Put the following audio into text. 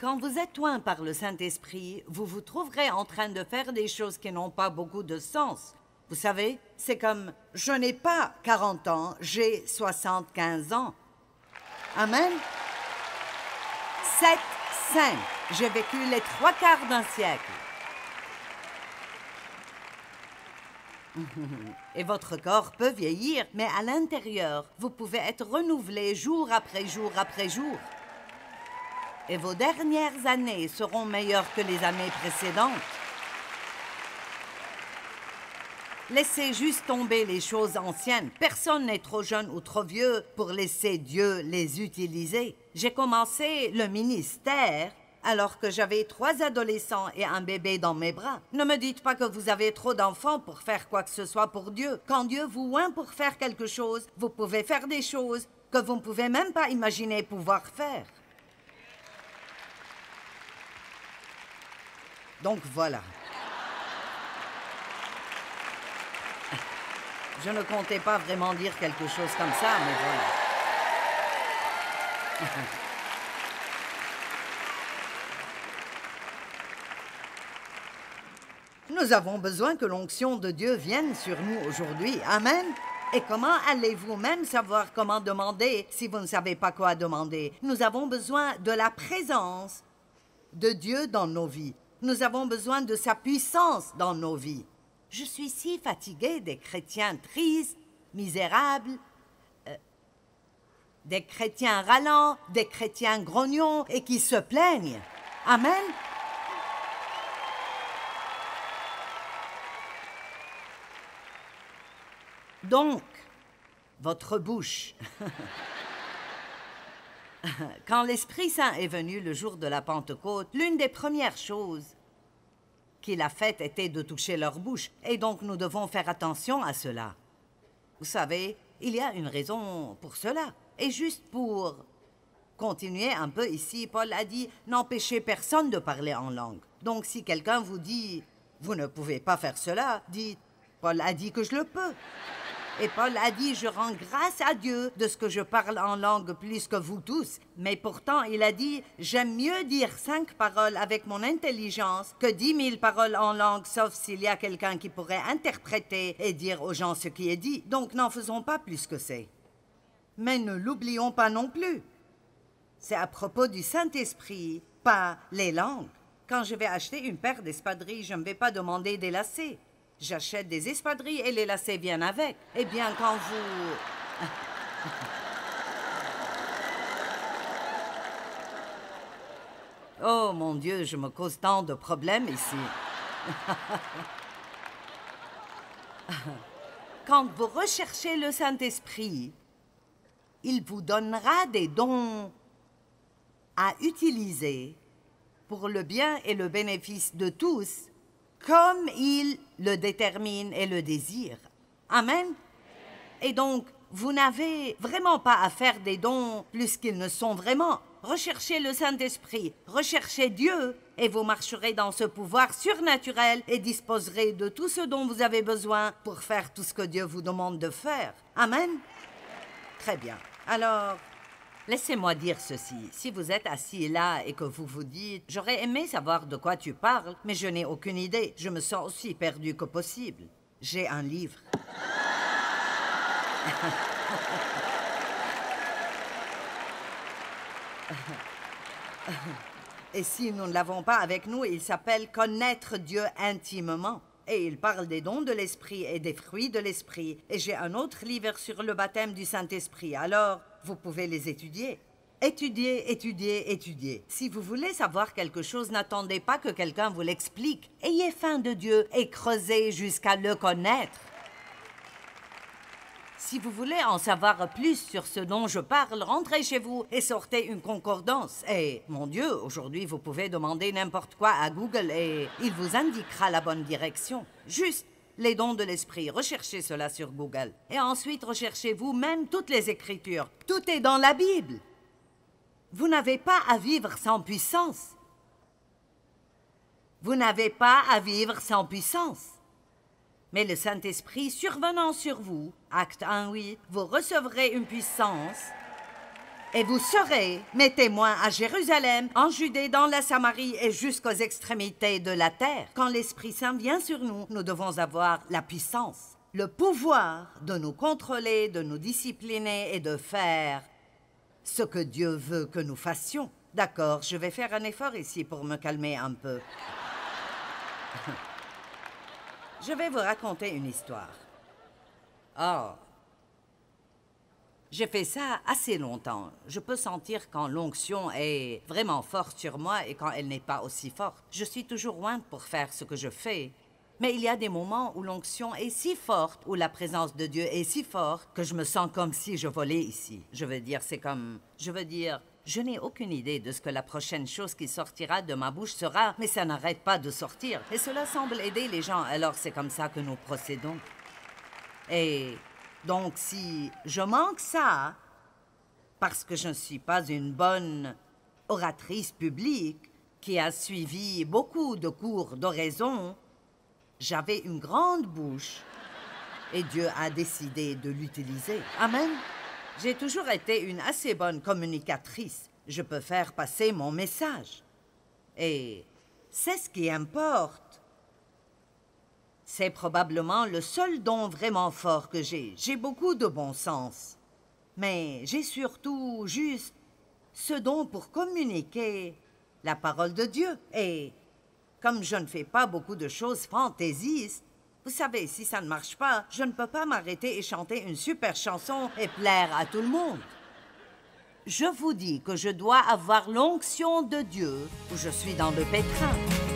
quand vous êtes loin par le Saint-Esprit, vous vous trouverez en train de faire des choses qui n'ont pas beaucoup de sens. Vous savez, c'est comme je n'ai pas 40 ans, j'ai 75 ans. Amen. 7, 5. J'ai vécu les trois quarts d'un siècle. Et votre corps peut vieillir, mais à l'intérieur, vous pouvez être renouvelé jour après jour après jour. Et vos dernières années seront meilleures que les années précédentes. Laissez juste tomber les choses anciennes. Personne n'est trop jeune ou trop vieux pour laisser Dieu les utiliser. J'ai commencé le ministère alors que j'avais trois adolescents et un bébé dans mes bras. Ne me dites pas que vous avez trop d'enfants pour faire quoi que ce soit pour Dieu. Quand Dieu vous oint pour faire quelque chose, vous pouvez faire des choses que vous ne pouvez même pas imaginer pouvoir faire. Donc voilà. Je ne comptais pas vraiment dire quelque chose comme ça, mais voilà. Nous avons besoin que l'onction de Dieu vienne sur nous aujourd'hui. Amen. Et comment allez-vous même savoir comment demander si vous ne savez pas quoi demander? Nous avons besoin de la présence de Dieu dans nos vies. Nous avons besoin de sa puissance dans nos vies. Je suis si fatiguée des chrétiens tristes, misérables, euh, des chrétiens râlants, des chrétiens grognons et qui se plaignent. Amen. Donc, votre bouche. Quand l'Esprit Saint est venu le jour de la Pentecôte, l'une des premières choses qu'il a faites était de toucher leur bouche, et donc nous devons faire attention à cela. Vous savez, il y a une raison pour cela. Et juste pour continuer un peu ici, Paul a dit n'empêchez personne de parler en langue. Donc si quelqu'un vous dit vous ne pouvez pas faire cela, dites Paul a dit que je le peux. Et Paul a dit, je rends grâce à Dieu de ce que je parle en langue plus que vous tous. Mais pourtant, il a dit, j'aime mieux dire cinq paroles avec mon intelligence que dix mille paroles en langue, sauf s'il y a quelqu'un qui pourrait interpréter et dire aux gens ce qui est dit. Donc n'en faisons pas plus que c'est. Mais ne l'oublions pas non plus. C'est à propos du Saint-Esprit, pas les langues. Quand je vais acheter une paire d'espadrilles, je ne vais pas demander des lacets. J'achète des espadrilles et les lacets viennent avec. Eh bien, quand vous... Oh mon Dieu, je me cause tant de problèmes ici. Quand vous recherchez le Saint-Esprit, il vous donnera des dons à utiliser pour le bien et le bénéfice de tous comme il le détermine et le désire. Amen. Et donc, vous n'avez vraiment pas à faire des dons plus qu'ils ne sont vraiment. Recherchez le Saint-Esprit, recherchez Dieu, et vous marcherez dans ce pouvoir surnaturel et disposerez de tout ce dont vous avez besoin pour faire tout ce que Dieu vous demande de faire. Amen. Très bien. Alors, Laissez-moi dire ceci. Si vous êtes assis là et que vous vous dites J'aurais aimé savoir de quoi tu parles, mais je n'ai aucune idée. Je me sens aussi perdu que possible. J'ai un livre. Et si nous ne l'avons pas avec nous, il s'appelle Connaître Dieu intimement. Et il parle des dons de l'Esprit et des fruits de l'Esprit. Et j'ai un autre livre sur le baptême du Saint-Esprit. Alors, vous pouvez les étudier. Étudiez, étudiez, étudiez. Si vous voulez savoir quelque chose, n'attendez pas que quelqu'un vous l'explique. Ayez faim de Dieu et creusez jusqu'à le connaître. Si vous voulez en savoir plus sur ce dont je parle, rentrez chez vous et sortez une concordance. Et, mon Dieu, aujourd'hui, vous pouvez demander n'importe quoi à Google et il vous indiquera la bonne direction. Juste les dons de l'esprit. Recherchez cela sur Google. Et ensuite, recherchez vous-même toutes les Écritures. Tout est dans la Bible. Vous n'avez pas à vivre sans puissance. Vous n'avez pas à vivre sans puissance. Mais le Saint-Esprit survenant sur vous, acte 1, oui, vous recevrez une puissance Et vous serez mes témoins à Jérusalem, en Judée, dans la Samarie et jusqu'aux extrémités de la terre. Quand l'Esprit Saint vient sur nous, nous devons avoir la puissance, le pouvoir de nous contrôler, de nous discipliner et de faire ce que Dieu veut que nous fassions. D'accord, je vais faire un effort ici pour me calmer un peu. je vais vous raconter une histoire. Oh, j'ai fait ça assez longtemps. Je peux sentir quand l'onction est vraiment forte sur moi et quand elle n'est pas aussi forte. Je suis toujours loin pour faire ce que je fais. Mais il y a des moments où l'onction est si forte, où la présence de Dieu est si forte, que je me sens comme si je volais ici. Je veux dire, c'est comme... Je veux dire, je n'ai aucune idée de ce que la prochaine chose qui sortira de ma bouche sera, mais ça n'arrête pas de sortir. Et cela semble aider les gens, alors c'est comme ça que nous procédons. Et donc, si je manque ça, parce que je ne suis pas une bonne oratrice publique qui a suivi beaucoup de cours d'oraison, j'avais une grande bouche et Dieu a décidé de l'utiliser. Amen. J'ai toujours été une assez bonne communicatrice. Je peux faire passer mon message. Et c'est ce qui importe. C'est probablement le seul don vraiment fort que j'ai. J'ai beaucoup de bon sens. Mais j'ai surtout juste ce don pour communiquer la parole de Dieu. Et comme je ne fais pas beaucoup de choses fantaisistes, vous savez, si ça ne marche pas, je ne peux pas m'arrêter et chanter une super chanson et plaire à tout le monde. Je vous dis que je dois avoir l'onction de Dieu ou je suis dans le pétrin.